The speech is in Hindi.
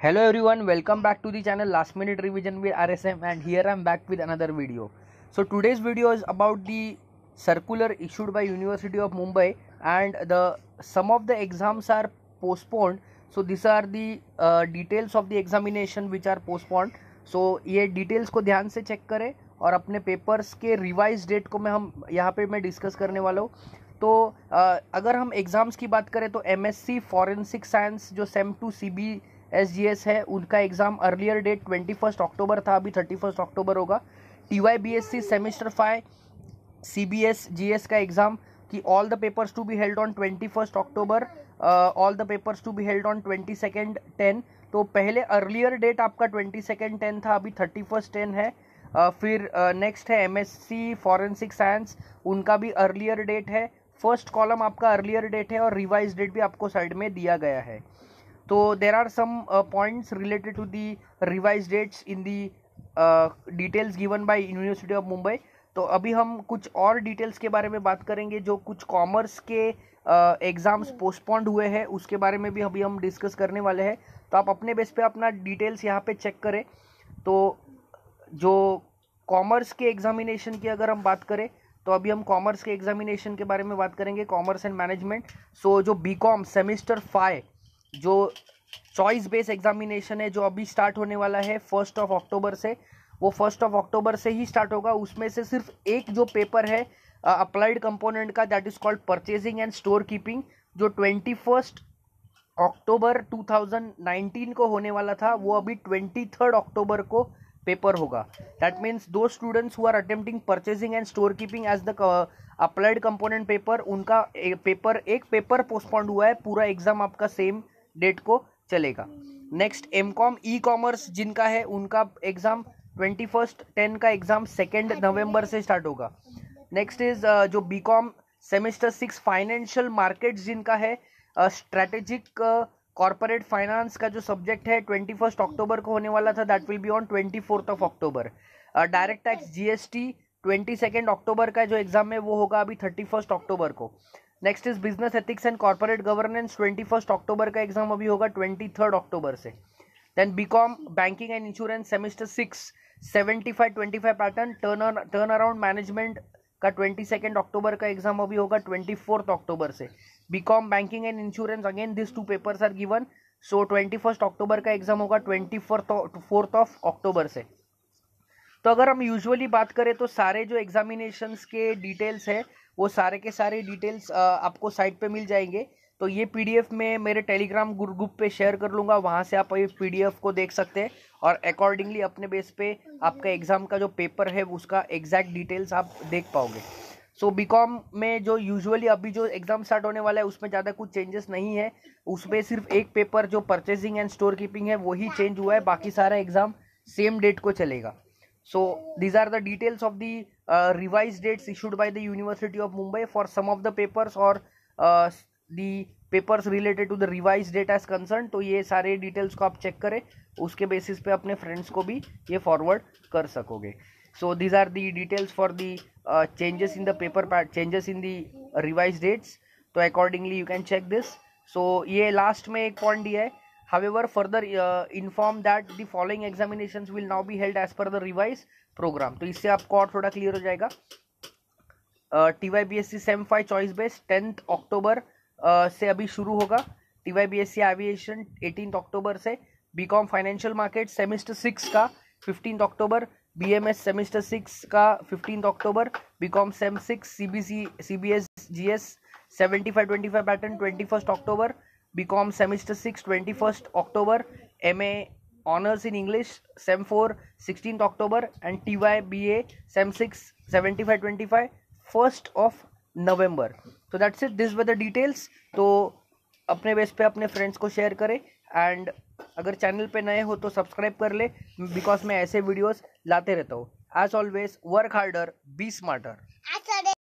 Hello everyone welcome back to the channel last minute revision with RSM and here I am back with another video so today's video is about the circular issued by University of Mumbai and the some of the exams are postponed so this are the details of the examination which are postponed so ये डिटेल्स को ध्यान से चेक करें और अपने पेपर्स के रिवाइज डेट को मैं हम यहाँ पर मैं डिस्कस करने वाला हूँ। तो अगर हम एग्ज़ाम्स की बात करें तो M S C forensic science जो sem two C B S है उनका exam earlier date twenty first October था अभी थर्टी फ़र्स्ट अक्टूबर होगा। T Y B S C semester five C B S G S का एग्ज़ाम कि all the papers to be held on twenty first October all the papers to be held on twenty second ten तो पहले अर्लियर डेट आपका ट्वेंटी सेकेंड टेन था अभी थर्टी फ़र्स्ट टेन है। Uh, फिर नेक्स्ट uh, है M S C forensic science उनका भी अर्लियर डेट है। फ़र्स्ट कॉलम आपका अर्लियर डेट है और रिवाइज डेट भी आपको साइड में दिया गया है। तो there are some points related to the revise dates in the details given by University of Mumbai तो अभी हम कुछ और डिटेल्स के बारे में बात करेंगे जो कुछ कॉमर्स के एग्ज़ाम्स uh, पोस्टपोन्ड हुए हैं उसके बारे में भी अभी हम डिस्कस करने वाले हैं। तो आप अपने बेस पे अपना डिटेल्स यहाँ पे चेक करें। तो जो कॉमर्स के एग्जामिनेशन की अगर हम बात करें तो अभी हम कॉमर्स के एग्जामिनेशन के बारे में बात करेंगे कॉमर्स एंड मैनेजमेंट सो जो बी कॉम सेमिस्टर फाइव जो चॉइस बेस एग्जामिनेशन है, जो अभी स्टार्ट होने वाला है फ़र्स्ट ऑफ़ अक्टूबर से, वो फ़र्स्ट ऑफ़ अक्टूबर से ही स्टार्ट होगा। उसमें से सिर्फ़ एक जो पेपर है अप्लाइड कंपोनेंट का that is called purchasing and store keeping जो ट्वेंटी फ़र्स्ट अक्टूबर 2019 को होने वाला था, वो अभी ट्वेंटी थर्ड अक्टूबर को पेपर होगा। That means the students who are attempting purchasing and store keeping as the applied component paper उनका पेपर एक पेपर पोस्टपोन्ड हुआ है, पूरा एग्ज़ाम आपका सेम डेट को चलेगा। Next M com E commerce जिनका है उनका एग्ज़ाम ट्वेंटी फ़र्स्ट टेन का एग्ज़ाम सेकेंड नवंबर से स्टार्ट होगा। नेक्स्ट इज़ uh, जो B com semester six financial market जिनका है स्ट्रेटेजिक कॉर्पोरेट फाइनेंस का जो सब्जेक्ट है ट्वेंटी फ़र्स्ट अक्टूबर को होने वाला था that will be on twenty fourth of October direct tax GST twenty second October का जो एग्ज़ाम है वो होगा अभी थर्टी फ़र्स्ट अक्टूबर को। Next is business ethics and corporate governance twenty first October का एग्ज़ाम अभी होगा ट्वेंटी थर्ड अक्टूबर से। Then B com banking and insurance semester six seventy five twenty five pattern turn turn around management का ट्वेंटी सेकेंड अक्टूबर का एग्ज़ाम अभी होगा ट्वेंटी फोर्थ अक्टूबर से। B com banking and insurance again this two papers are given so twenty first October का एग्ज़ाम होगा twenty fourth fourth of October से। तो अगर हम यूजुअली बात करें तो सारे जो एग्जामिनेशंस के डिटेल्स है वो सारे के सारे डिटेल्स आपको साइट पे मिल जाएँगे। तो ये पीडीएफ में मेरे टेलीग्राम ग्रुप पे शेयर कर लूँगा। वहाँ से आप ये पीडीएफ को देख सकते हैं। और अकॉर्डिंगली अपने बेस पे आपका एग्ज़ाम का जो पेपर है, उसका एग्जैक्ट डिटेल्स आप देख पाओगे। सो बी कॉम में जो यूजुअली अभी जो एग्ज़ाम स्टार्ट होने वाला है, उसमें ज़्यादा कुछ चेंजेस नहीं है। उसमें सिर्फ़ एक पेपर जो परचेजिंग एंड स्टोर कीपिंग है, वही चेंज हुआ है। बाकी सारा एग्ज़ाम सेम डेट को चलेगा। So these are the details of the revise dates issued by the University of Mumbai for some of the papers और the papers related to the revise date as concern तो ये सारे डिटेल्स को आप चेक करें। उसके बेसिस पे अपने फ्रेंड्स को भी ये फॉरवर्ड कर सकोगे। So these are the details for the changes in the paper part changes in the revised dates. so accordingly you can check this. So, ये लास्ट में एक पॉइंट दिया है। However further uh, inform that the following examinations will now be held as per the revised program. तो इससे आपको और थोड़ा क्लियर हो जाएगा। T Y B S C sem five choice base tenth October से अभी शुरू होगा। T Y B S C aviation eighteen October से। B com financial market semester six का fifteen October B M S semester six का fifteen October B com sem six C B C C B S G S seventy five twenty five pattern twenty first October B com semester six twenty first October M A honours in English sem four sixteen October and T Y B A sem six seventy five twenty five first of November तो that's it this were the details तो अपने बेस पे अपने फ्रेंड्स को शेयर करें. एंड अगर चैनल पे नए हो तो सब्सक्राइब कर ले बिकॉज़ मैं ऐसे वीडियोस लाते रहता हूँ. As always work harder be smarter